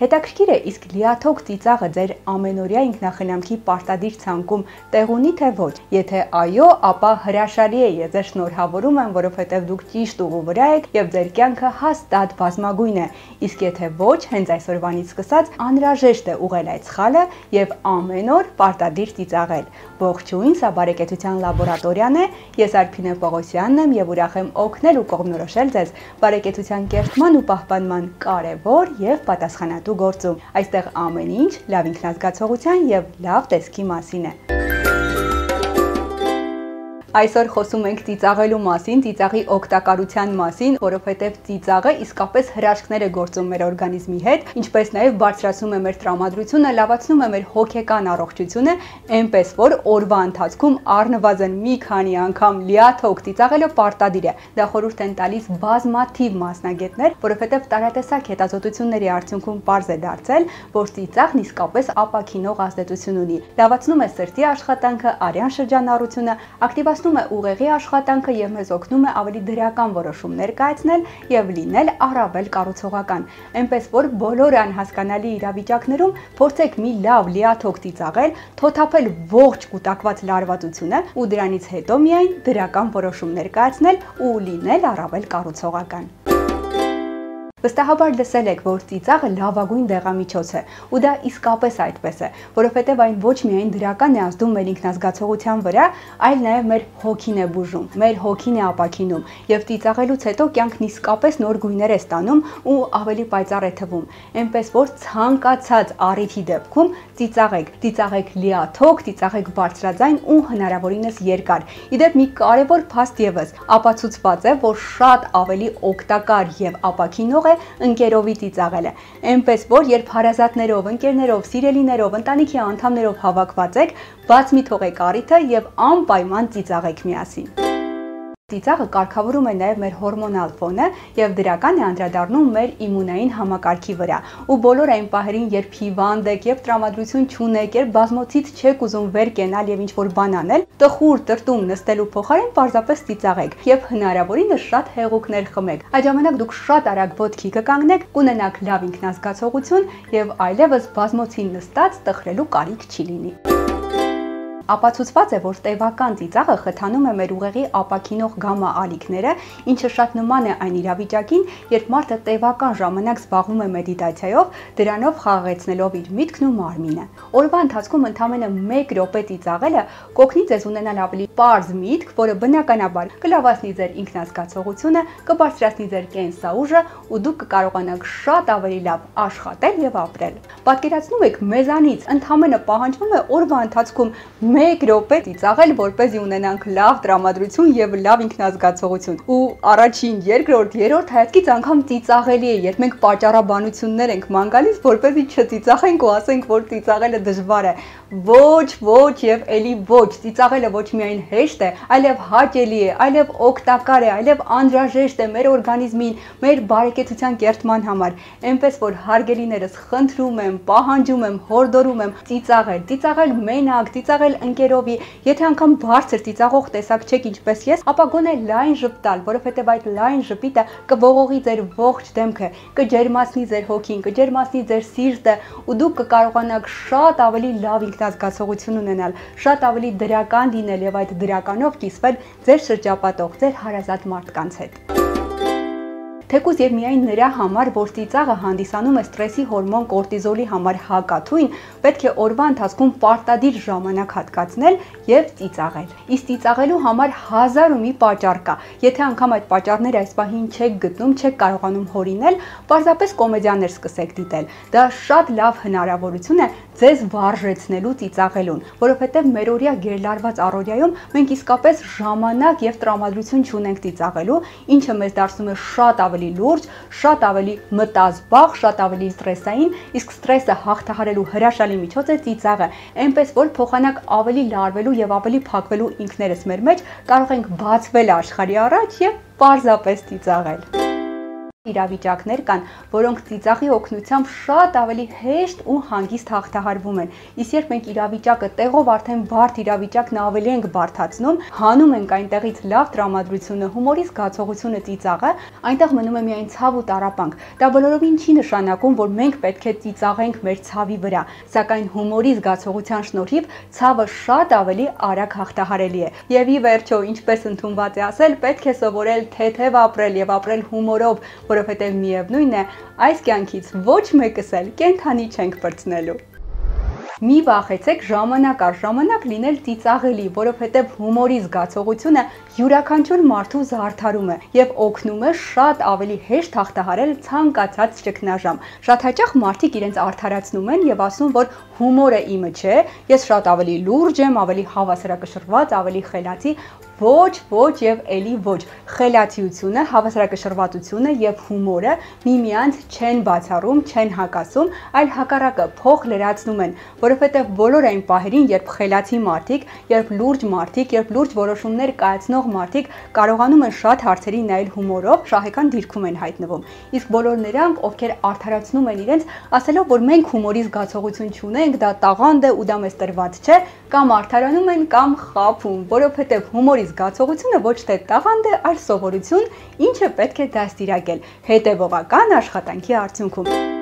Հետաքրքիր է, իսկ լիաթոք ծիծաղը ձեր ամենօրյա ինքնախնամքի պարտադիր ցանկում տեղ ունի թե ոչ։ Եթե այո, ապա հրաշալի է եւ ձեզ շնորհավորում եմ, որովհետեւ դուք ճիշտ ուղու վրա եք եւ ձեր կյանքը հաստատ բազմագույն է։ Իսկ եթե ոչ, հենց այսօրվանից սկսած անհրաժեշտ է ուղղել այդ սխալը եւ ամեն օր պարտադիր ծիծաղել։ Ողջույն, սա բարեկեցության լաբորատորիան է։ Ես Արփինե Պողոսյանն եմ եւ ուրախ եմ օգնել ու կողմնորոշել ձեզ բարեկեցության կերտման ու պահպանման կարևոր եւ պատասխանատու ստեղծելու գործում։ Այստեղ ամեն ինչ լավ ինքնազգացողության եւ լավ տեսքի մասին է։ Այսօր խոսում ենք ծիծաղելու մասին, ծիծաղի օգտակարության մասին, որովհետև ծիծաղը իսկապես հրաշքներ է գործում մեր օրգանիզմի հետ, ինչպես նաև բարձրացնում է մեր տրամադրությունը, լավացնում է մեր հոգեկան առողջությունը, այնպես որ օրվա ընթացքում առնվազն մի քանի անգամ լիաթոք ծիծաղելը պարտադիր է։ Դա խորհուրդ են տալիս բազմաթիվ մասնագետներ, որովհետև տարատեսակ հետազոտությունների արդյունքում པարզ է դարձել, որ ծիծաղն իսկապես ապակինող ազդեցություն ունի։ Լավացնում է սրտի աշխատանքը, արյան շրջանառությունը, ակտիվացնում զարգացնում է ուղեղի աշխատանքը եւ մեզ օգնում է ավելի դրական որոշումներ կայացնել եւ լինել առավել կառուցողական։ Էնպես որ բոլոր անհասկանալի իրավիճակներում փորձեք մի լավ լիաթոք ծիծաղել, թոթափել ողջ կուտակված լարվածությունը ու դրանից հետո միայն դրական որոշումներ կայացնել ու լինել առավել կառուցողական։ Վստահաբար լսել եք, որ ծիծաղը լավագույն դեղամիջոց է, ու դա իսկապես այդպես է, որովհետև այն ոչ միայն դրական է ազդում մեր ինքնազգացողության վրա, այլ նաև մեր հոգին է բուժում, մեր հոգին է ապակինում, եւ ծիծաղելուց հետո կյանքն իսկապես նոր գույներ է ստանում ու ավելի պայծառ է թվում։ Էնպես որ ցանկացած առիթի դեպքում ծիծաղեք, ծիծաղեք լիաթոք, ծիծաղեք բարձրաձայն ու հնարավորինս երկար։ Իդեպ մի կարևոր փաստ եւս ապացուցված է, որ շատ ավելի օգտակար եւ ապակինող է ընկերովի ծիծաղելը։ Էնպես որ երբ հարազատներով, ընկերներով, սիրելիներով, ընտանիքի անդամներով հավաքված եք, բաց մի թողեք առիթը եւ անպայման ծիծաղեք միասին։ Ծիծաղը կարգավորում է նաև մեր հորմոնալ ֆոնը եւ դրական է անդրադառնում մեր իմունային համակարգի վրա։ Ու բոլոր այն պահերին, երբ հիվանդ եք եւ տրամադրություն չունեք, երբ բազմոցից չեք ուզում վեր կենալ եւ ինչ որ բան անել, տխուր տրտում նստելու փոխարեն պարզապես ծիծաղեք եւ հնարավորինս շատ հեղուկներ խմեք։ Այդ ժամանակ դուք շատ արագ ոտքի կկանգնեք, կունենաք լավ ինքնազգացողություն եւ այլևս բազմոցին նստած տխրելու կարիք չի լինի։ Ապացուցված է, որ տևական ծիծաղը խթանում է մեր ուղեղի ապակինող գամմա ալիքները, ինչը շատ նման է այն իրավիճակին, երբ մարդը տևական ժամանակ զբաղվում է մեդիտացիայով, դրանով խաղաղեցնելով իր միտքն ու մարմինը։ Օրվա ընթացքում ընդամենը 1 րոպե ծիծաղելը կօգնի ձեզ ունենալ ավելի པարզ միտք, որը բնականաբար կլավացնի ձեր ինքնազգացողությունը, կբարձրացնի ձեր կենսաուժը ու դուք կկարողանաք շատ ավելի լավ աշխատել եւ ապրել։ Պատկերացնում եք, մեզանից ընդամենը պահանջվում է օրվա ընթացքում 1 րոպե ծիծաղել, որպեսզի ունենանք լավ տրամադրություն եւ լավ ինքնազգացողություն։ Ու առաջին, երկրորդ, երրորդ հայացքից անգամ ծիծաղելի է, երբ մենք պատճառաբանություններ ենք ման գալիս, որպեսզի չծիծաղենք ու ասենք, որ ծիծաղելը դժվար է։ Ոչ, ոչ եւ ելի ոչ, ծիծաղելը ոչ միայն հեշտ է, այլև հաճելի է, այլև օգտակար է, այլև անհրաժեշտ է մեր օրգանիզմին, մեր բարեկեցության կերտման համար։ Էնպես որ հարգելիներս խնդրում եմ, պահանջում եմ, հորդորում եմ ծիծաղել, ծիծաղել մենակ, ծիծաղել ընկերովի, եթե անգամ բարձր ծիծաղող տեսակ չեք ինչպես ես, ապա գոնե լայն ժպտալ, որովհետև այդ լայն ժպիտը կողողի ձեր ողջ դեմքը, կջերմացնի ձեր հոգին, կջերմացնի ձեր սիրտը ու դուք կկարողանաք շատ ավելի լավ ինքնազգացողություն ունենալ, շատ ավելի դրական լինել եւ այդ դրականով կիսվել ձեր շրջապատող, ձեր հարազատ մարդկանց հետ։ Թեկուզ եւ միայն նրա համար, որ ծիծաղը հանդիսանում է ստրեսի հորմոն կորտիզոլի համար հակաթույն, պետք է օրվա ընթացքում պարտադիր ժամանակ հատկացնել եւ ծիծաղել։ Իսկ ծիծաղելու համար հազար ու մի պատճառ կա։ Եթե անգամ այդ պատճառները այս պահին չեք գտնում, չեք կարողանում հորինել, պարզապես կոմեդիաներ սկսեք դիտել։ Դա շատ լավ հնարավորություն է ձեզ վարժեցնելու ծիծաղելուն, որովհետև մերօրյա գերլարված առօրյայում մենք իսկապես ժամանակ եւ տրամադրություն չունենք ծիծաղելու, ինչը մեզ դարձնում է շատ ավելի լուրջ, շատ ավելի մտազբաղ, շատ ավելի ստրեսային, իսկ ստրեսը հաղթահարելու հրաշալի միջոց է ծիծաղը։ Էնպես որ փոխանակ ավելի լարվելու եւ ավելի փակվելու ինքներս մեր մեջ կարող ենք բացվել աշխարհի առաջ եւ պարզապես ծիծաղել։ իրավիճակներ կան, որոնք ծիծաղի օգնությամբ շատ ավելի հեշտ ու հանգիստ հաղթահարվում են։ Իսկ երբ մենք իրավիճակը տեղով արդեն բարդ իրավիճակն ավելի ենք բարթացնում, հանում ենք այնտեղից լավ տրամադրությունը, հումորի զգացողությունը ծիծաղը, այնտեղ մնում է միայն ցավ ու տարապանք։ Դա բոլորովին չի նշանակում, որ մենք պետք է ծիծաղենք մեր ցավի վրա, սակայն հումորի զգացողության շնորհիվ ցավը շատ ավելի արագ հաղթահարելի է։ Եվ ի վերջո, ինչպես ընդունված է ասել, պետք է սովորել թեթև ապրել եւ ապրել հումորով, որովհետև միևնույնն է, այս կյանքից ոչ մեկս էլ կենթանի չենք բրցնելու։ Մի վախեցեք ժամանակ առ ժամանակ լինել ծիծաղելի, որովհետև հումորի զգացողությունը յուրաքանչյուր մարդու զարդարում է եւ օգնում է շատ ավելի հեշտ հաղթահարել ցանկացած ճգնաժամ։ Շատ հաճախ մարդիկ իրենց արդարացնում են եւ ասում, որ հումորը իմը չէ, ես շատ ավելի լուրջ եմ, ավելի հավասարակշռված, ավելի խելացի, Ոչ, ոչ եւ ելի ոչ։ Խելացիությունը, հավասարակշռվածությունը եւ հումորը միմյանց չեն բացառում, չեն հակասում, այլ հակառակը փող լրացնում են, որովհետեւ բոլոր այն պահերին, երբ խելացի մարդիկ, երբ լուրջ մարդիկ, երբ լուրջ որոշումներ կայացնող մարդիկ կարողանում են շատ հարցերի նայել հումորով, շահեկան դիրքում են հայտնվում։ Իսկ բոլոր նրանք, ովքեր արդարացնում են իրենց, ասելով, որ մենք հումորի զգացողություն չունենք, դա տաղանդ է ու դա մեզ տրված չէ, կամ արդարանում են կամ խափում, որովհետեւ հումորի զգացողությունը ոչ թե տաղանդ է, այլ սովորություն, ինչը պետք է դաստիարակել հետևողական աշխատանքի արդյունքում։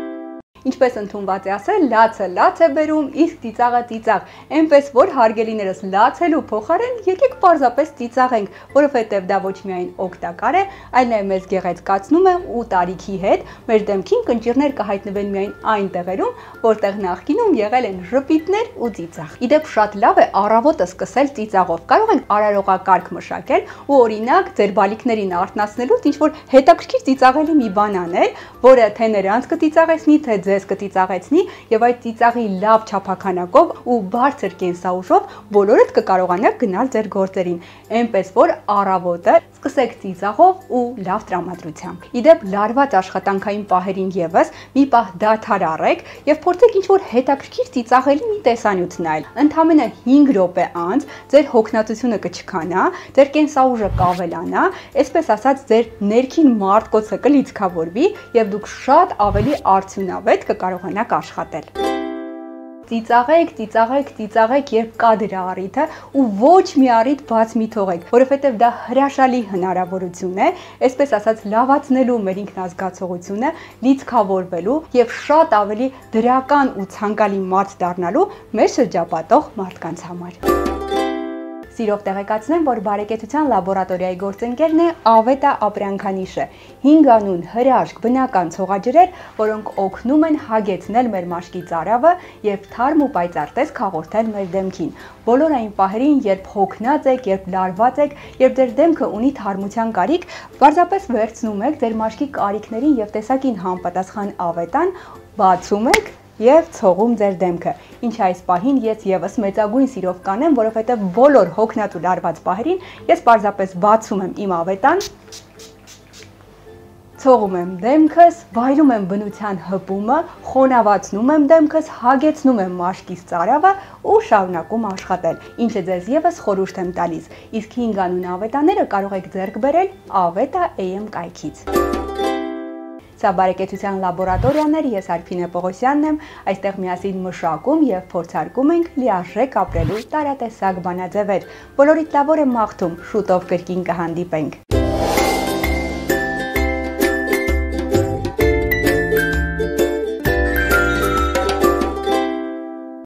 Ինչպես ընդունված է ասել, լացը լաց է բերում, իսկ ծիծաղը ծիծաղ։ Էնպես որ հարգելիներս լացելու փոխարեն եկեք պարզապես ծիծաղենք, որովհետև դա ոչ միայն օգտակար է, այլ նաև մեզ գեղեցկացնում է ու տարիքի հետ մեր դեմքին կնճիրներ կհայտնվեն միայն այն տեղերում, որտեղ նախկինում եղել են ժպիտներ ու ծիծաղ։ Իդեպ շատ լավ է առավոտը սկսել ծիծաղով։ Կարող ենք արարողակարգ մշակել ու օրինակ ձեր բալիկներին արթնացնելուց ինչ որ հետաքրքիր ծիծաղելի մի բան անել, որը թե նրանց կծիծաղեցնի, թե ձեզ ձեզ կծիծաղեցնի եւ այդ ծիծաղի լավ չափականակով ու բարձր կենսաուժով բոլորդ կկարողանաք գնալ ձեր գործերին։ Էնպես որ առավոտը սկսեք ծիծաղով ու լավ տրամադրությամբ։ Իդեպ լարված աշխատանքային պահերին եւս մի պահ դաթար առեք եւ փորձեք ինչ-որ հետաքրքիր ծիծաղելի մի տեսանյութ նայել։ Ընդամենը 5 րոպե անց ձեր հոգնածությունը կչքանա, ձեր կենսաուժը կավելանա, այսպես ասած ձեր ներքին մարտկոցը կլիցքավորվի եւ դուք շատ ավելի արդյունավետ կկարողանաք աշխատել ծիծաղեք, ծիծաղեք, ծիծաղեք, երբ կա դրա առիթը ու ոչ մի առիթ բաց մի թողեք, որովհետև դա հրաշալի հնարավորություն է, այսպես ասած, լավացնելու մեր ինքնազգացողությունը, լիցքավորվելու եւ շատ ավելի դրական ու ցանկալի մարդ դառնալու մեր շրջապատող մարդկանց համար։ Սիրով տեղեկացնեմ, որ բարեկեցության լաբորատորիայի գործընկերն է Ավետա Ապրանքանիշը։ 5 անուն հրաշք բնական ցողաջրեր, որոնք օգնում են հագեցնել մեր մաշկի ծարավը եւ թարմ ու պայծառ տեսք հաղորդել մեր դեմքին։ Բոլոր այն պահերին, երբ հոգնած եք, երբ լարված եք, երբ ձեր դեմքը ունի թարմության կարիք, պարզապես վերցնում եք ձեր մաշկի կարիքներին եւ տեսակին համապատասխան ավետան, բացում եք եւ ցողում ձեր դեմքը։ Ինչ այս պահին ես եւս մեծագույն սիրով կանեմ, որովհետեւ բոլոր հոգնած ու լարված պահերին ես պարզապես բացում եմ իմ ավետան ցողում եմ դեմքս, վայրում եմ բնության հպումը, խոնավացնում եմ դեմքս, հագեցնում եմ մաշկիս ծարավը ու շարունակում աշխատել, ինչը ձեզ եւս խորհուրդ եմ տալիս։ Իսկ 5 անուն ավետաները կարող եք ձեռք բերել Aveta AM կայքից։ Սա բարեկեցության լաբորատորիան էր, ես Արփինե Պողոսյանն եմ, այստեղ միասին մշակում եւ փորձարկում ենք լիարժեք ապրելու տարատեսակ բանաձևեր։ Բոլորիդ լավոր եմ մաղթում, շուտով կրկին կհանդիպենք։